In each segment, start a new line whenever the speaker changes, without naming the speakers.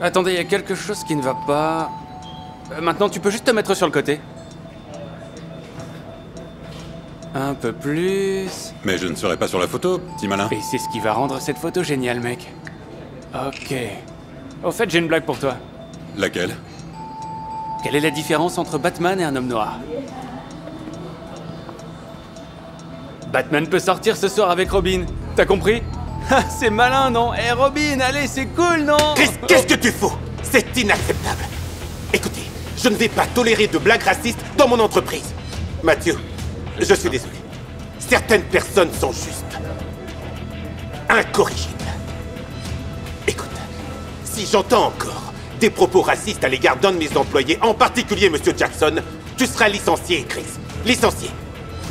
Attendez, il y a quelque chose qui ne va pas. Euh, maintenant, tu peux juste te mettre sur le côté. Un peu plus.
Mais je ne serai pas sur la photo, petit malin.
Et c'est ce qui va rendre cette photo géniale, mec. Ok. Au fait, j'ai une blague pour toi.
Laquelle?
Quelle est la différence entre Batman et un homme noir? Batman peut sortir ce soir avec Robin. T'as compris? C'est malin, non? Eh Robin, allez, c'est cool, non?
Chris, qu'est-ce que tu fous? C'est inacceptable. Écoutez, je ne vais pas tolérer de blagues racistes dans mon entreprise. Mathieu, je suis désolé. Certaines personnes sont juste incorrigibles. Écoute, si j'entends encore des propos racistes à l'égard d'un de mes employés, en particulier Monsieur Jackson, tu seras licencié, Chris. Licencié.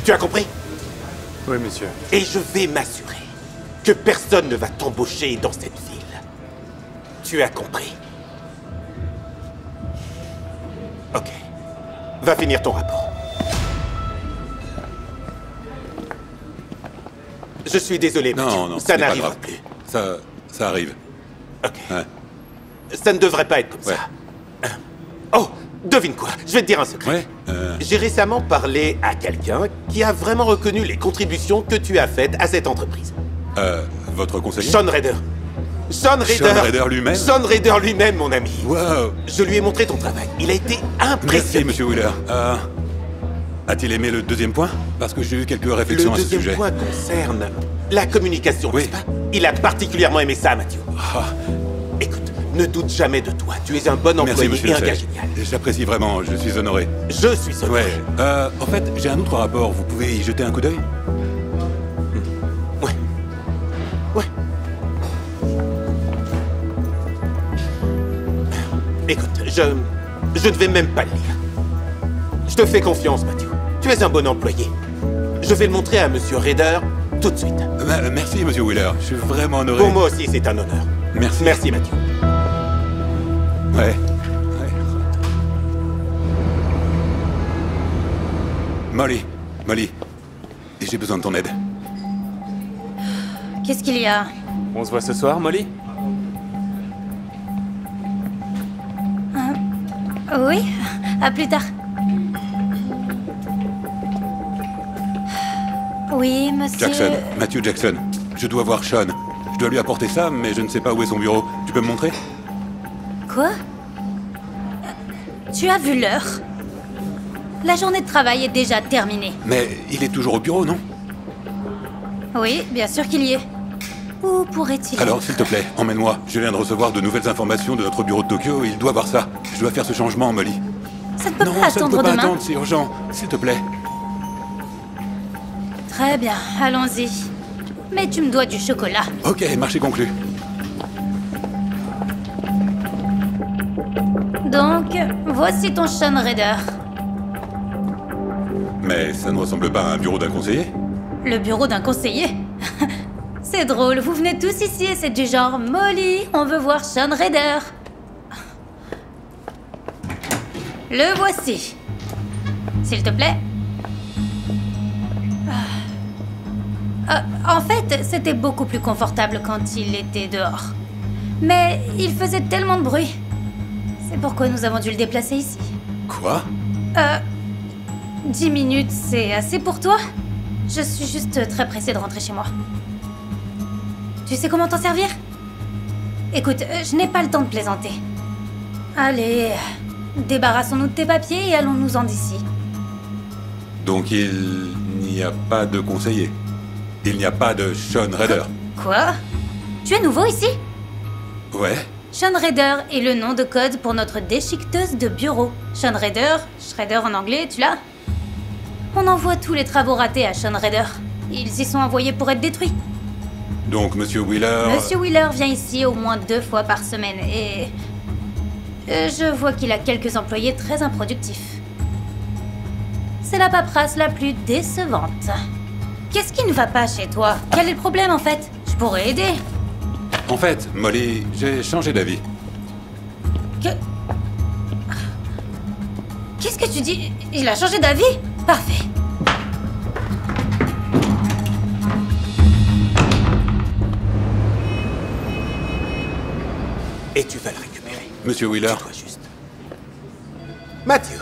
Tu as compris?
Oui, monsieur.
Et je vais m'assurer que personne ne va t'embaucher dans cette ville. Tu as compris Ok. Va finir ton rapport. Je suis désolé,
Non,
Mathieu.
non,
ça n'arrivera plus.
Ça, ça arrive.
Ok.
Ouais.
Ça ne devrait pas être comme
Ouais.
ça. Oh, devine quoi Je vais te dire un secret.
Ouais. euh,
J'ai récemment parlé à quelqu'un qui a vraiment reconnu les contributions que tu as faites à cette entreprise.
Euh, votre conseiller
Sean Raider. Sean Raider.
Sean Raider lui-même
Sean Raider lui-même, mon ami.
Wow
Je lui ai montré ton travail. Il a été
Merci,
impressionné.
monsieur Wheeler. Euh, A-t-il aimé le deuxième point? Parce que j'ai eu quelques réflexions
Le
à ce
deuxième
sujet.
point concerne la communication,
Oui.
n'est-ce pas? Il a particulièrement aimé ça, Mathieu.
Ah,
Écoute, ne doute jamais de toi. Tu es un bon
merci,
employé
monsieur
et
le
un gars génial.
J'apprécie vraiment, je suis honoré.
Je suis seul.
Ouais. Euh, en fait, j'ai un autre rapport. Vous pouvez y jeter un coup d'œil?
Écoute, je. Je ne vais même pas le lire. Je te fais confiance, Mathieu. Tu es un bon employé. Je vais le montrer à Monsieur Raider tout de suite.
Euh, Merci, monsieur Wheeler. Je suis vraiment honoré.
Pour moi aussi, c'est un honneur.
Merci.
Merci, Mathieu.
Ouais. ouais. Molly, Molly, j'ai besoin de ton aide.
Qu'est-ce qu'il y a?
On se voit ce soir, Molly?
Oui À plus tard. Oui, monsieur.
Jackson, Matthew Jackson. Je dois voir Sean. Je dois lui apporter ça, mais je ne sais pas où est son bureau. Tu peux me montrer?
Quoi? Tu as vu l'heure? La journée de travail est déjà terminée.
Mais il est toujours au bureau, non?
Oui, bien sûr qu'il y est. Où pourrait-il
Alors, s'il te plaît, emmène-moi. Je viens de recevoir de nouvelles informations de notre bureau de Tokyo et il doit voir ça. Je dois faire ce changement, Molly.
Ça ne peut
non,
pas
ça ne
attendre
peut pas
demain.
attendre, c'est urgent. S'il te plaît.
Très bien, allons-y. Mais tu me dois du chocolat.
Ok, marché conclu.
Donc, voici ton Sean Raider.
Mais ça ne ressemble pas à un bureau d'un conseiller
Le bureau d'un conseiller C'est drôle, vous venez tous ici et c'est du genre Molly, on veut voir Sean Raider. Le voici. S'il te plaît. Ah. Euh, en fait, c'était beaucoup plus confortable quand il était dehors. Mais il faisait tellement de bruit. C'est pourquoi nous avons dû le déplacer ici.
Quoi?
Euh. 10 minutes, c'est assez pour toi? Je suis juste très pressée de rentrer chez moi. Tu sais comment t'en servir Écoute, euh, je n'ai pas le temps de plaisanter. Allez, débarrassons-nous de tes papiers et allons-nous-en d'ici.
Donc il n'y a pas de conseiller. Il n'y a pas de Sean Raider.
Quoi Tu es nouveau ici
Ouais.
Sean Raider est le nom de code pour notre déchiqueteuse de bureau. Sean Raider, Shredder en anglais, tu l'as On envoie tous les travaux ratés à Sean Raider. Ils y sont envoyés pour être détruits.
Donc Monsieur Wheeler.
Monsieur Wheeler vient ici au moins deux fois par semaine et... Je vois qu'il a quelques employés très improductifs. C'est la paperasse la plus décevante. Qu'est-ce qui ne va pas chez toi? Quel est le problème en fait? Je pourrais aider.
En fait, Molly, j'ai changé d'avis.
Que... Qu'est-ce que tu dis? Il a changé d'avis? Parfait.
Tu vas le récupérer.
Monsieur Wheeler,
Tu dois juste. Mathieu,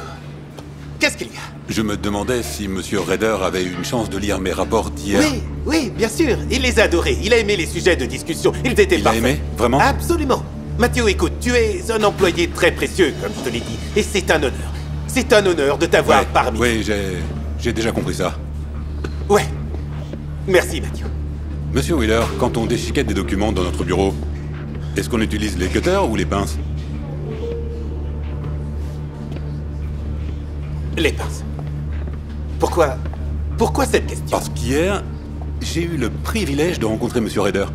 qu'est-ce qu'il y a?
Je me demandais si Monsieur Raider avait eu une chance de lire mes rapports d'hier.
Oui, oui, bien sûr. Il les a adorés. Il a aimé les sujets de discussion. Ils étaient
Il a
parfaits.
aimé Vraiment?
Absolument. Mathieu, écoute, tu es un employé très précieux, comme je te l'ai dit. Et c'est un honneur. C'est un honneur de t'avoir
Ouais,
parmi
Oui, j'ai, j'ai déjà compris ça.
Ouais. Merci, Mathieu.
Monsieur Wheeler, quand on déchiquette des documents dans notre bureau, est-ce qu'on utilise les cutters ou les pinces
Les pinces. Pourquoi Pourquoi cette question
Parce qu'hier, j'ai eu le privilège de rencontrer Monsieur Raider.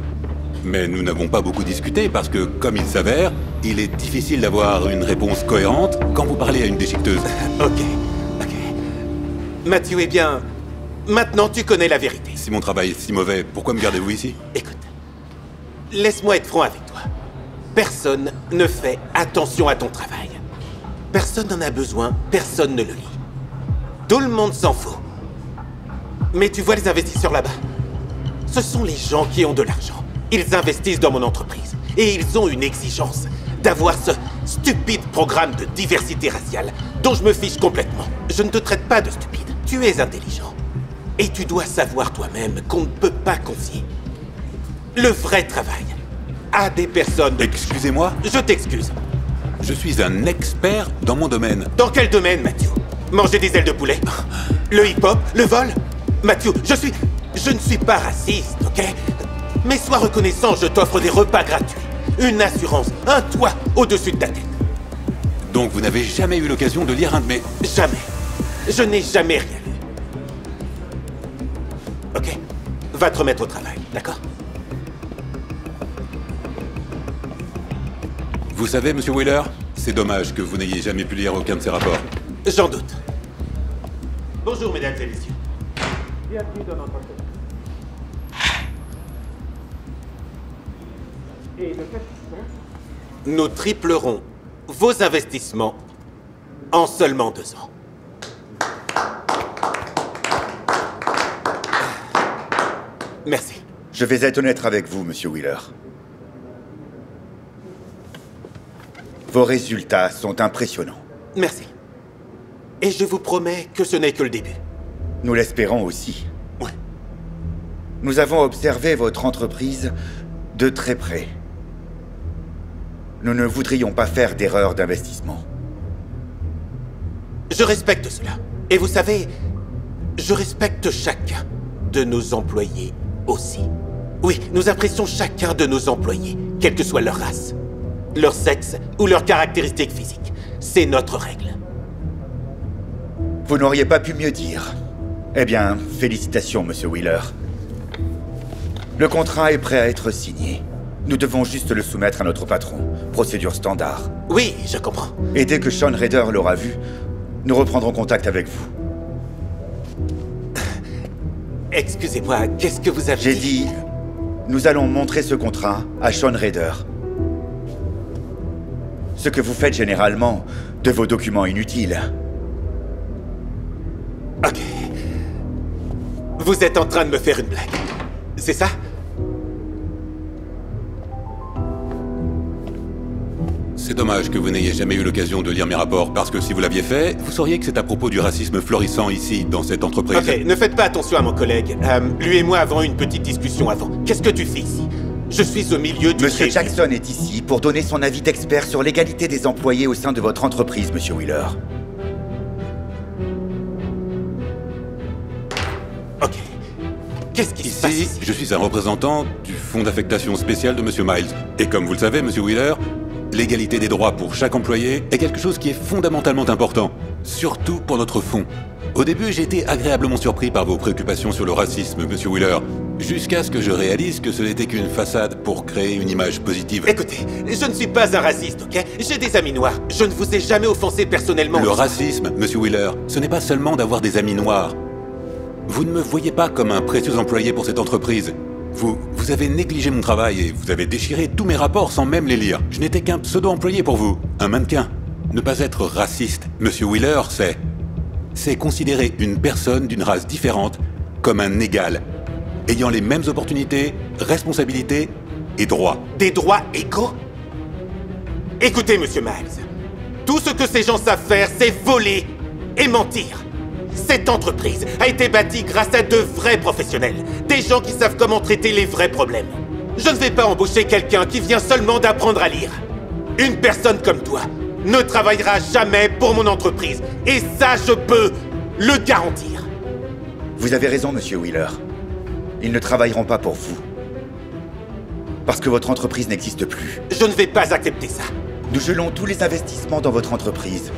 Mais nous n'avons pas beaucoup discuté parce que, comme il s'avère, il est difficile d'avoir une réponse cohérente quand vous parlez à une déchiqueteuse.
Ok, ok. Mathieu, eh bien, maintenant tu connais la vérité.
Si mon travail est si mauvais, pourquoi me gardez-vous ici?
Écoute, laisse-moi être franc avec toi. Personne ne fait attention à ton travail. Personne n'en a besoin, personne ne le lit. Tout le monde s'en fout. Mais tu vois les investisseurs là-bas Ce sont les gens qui ont de l'argent. Ils investissent dans mon entreprise. Et ils ont une exigence d'avoir ce stupide programme de diversité raciale dont je me fiche complètement. Je ne te traite pas de stupide. Tu es intelligent. Et tu dois savoir toi-même qu'on ne peut pas confier le vrai travail à des personnes de...
Excusez-moi,
Je t'excuse.
je suis un expert dans mon domaine.
Dans quel domaine, Mathieu? Manger des ailes de poulet? Le hip-hop? Le vol? Mathieu, je suis... Je ne suis pas raciste, ok? Mais sois reconnaissant, je t'offre des repas gratuits, une assurance, un toit au-dessus de ta tête.
Donc vous n'avez jamais eu l'occasion de lire un de mes...
Jamais. Je n'ai jamais rien lu. Ok? Va te remettre au travail, d'accord?
Vous savez, Monsieur Wheeler, c'est dommage que vous n'ayez jamais pu lire aucun de ces rapports.
J'en doute. Bonjour, mesdames et messieurs. Bienvenue dans notre hôtel. Et de Nous triplerons vos investissements en seulement deux ans. Merci.
Je vais être honnête avec vous, monsieur Wheeler. Vos résultats sont impressionnants.
Merci. Et je vous promets que ce n'est que le début.
Nous l'espérons aussi.
Ouais.
Nous avons observé votre entreprise de très près. Nous ne voudrions pas faire d'erreur d'investissement.
Je respecte cela. Et vous savez, je respecte chacun de nos employés aussi. Oui, nous apprécions chacun de nos employés, quelle que soit leur race, leur sexe ou leurs caractéristiques physiques. C'est notre règle.
Vous n'auriez pas pu mieux dire. Eh bien, félicitations, monsieur Wheeler. Le contrat est prêt à être signé. Nous devons juste le soumettre à notre patron. Procédure standard.
Oui, je comprends.
Et dès que Sean Raider l'aura vu, nous reprendrons contact avec vous.
Excusez-moi, qu'est-ce que vous avez
J'ai dit, nous allons montrer ce contrat à Sean Raider. Ce que vous faites généralement de vos documents inutiles.
Ok. Vous êtes en train de me faire une blague. C'est ça?
C'est dommage que vous n'ayez jamais eu l'occasion de lire mes rapports, parce que si vous l'aviez fait, vous sauriez que c'est à propos du racisme florissant ici, dans cette entreprise.
Ok, ne faites pas attention à mon collègue. Euh, lui et moi avons eu une petite discussion avant. Qu'est-ce que tu fais ici? Je suis au milieu du
Monsieur. Jackson est ici pour donner son avis d'expert sur l'égalité des employés au sein de votre entreprise, monsieur Wheeler.
Ok. Qu'est-ce qui se passe
Ici,
ici
je suis un représentant du fonds d'affectation spéciale de Monsieur Miles. Et comme vous le savez, Monsieur Wheeler, l'égalité des droits pour chaque employé est quelque chose qui est fondamentalement important, surtout pour notre fonds. Au début, j'ai été agréablement surpris par vos préoccupations sur le racisme, Monsieur Wheeler, jusqu'à ce que je réalise que ce n'était qu'une façade pour créer une image positive.
Écoutez, je ne suis pas un raciste, ok? J'ai des amis noirs. Je ne vous ai jamais offensé personnellement.
Le racisme, Monsieur Wheeler, ce n'est pas seulement d'avoir des amis noirs. Vous ne me voyez pas comme un précieux employé pour cette entreprise. Vous, vous avez négligé mon travail et vous avez déchiré tous mes rapports sans même les lire. Je n'étais qu'un pseudo-employé pour vous, un mannequin. Ne pas être raciste, Monsieur Wheeler, c'est... C'est considérer une personne d'une race différente comme un égal, ayant les mêmes opportunités, responsabilités et droits.
Des droits égaux? Écoutez, monsieur Miles. Tout ce que ces gens savent faire, c'est voler et mentir. Cette entreprise a été bâtie grâce à de vrais professionnels. Des gens qui savent comment traiter les vrais problèmes. Je ne vais pas embaucher quelqu'un qui vient seulement d'apprendre à lire. Une personne comme toi ne travaillera jamais pour mon entreprise. Et ça, je peux le garantir.
Vous avez raison, monsieur Wheeler. Ils ne travailleront pas pour vous. Parce que votre entreprise n'existe plus.
Je ne vais pas accepter ça.
Nous gelons tous les investissements dans votre entreprise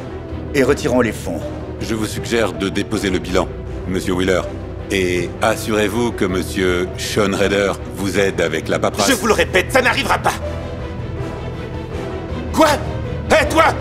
et retirons les fonds.
Je vous suggère de déposer le bilan, monsieur Wheeler. Et assurez-vous que monsieur Sean Raider vous aide avec la paperasse.
Je vous le répète, ça n'arrivera pas. Quoi? Hé, toi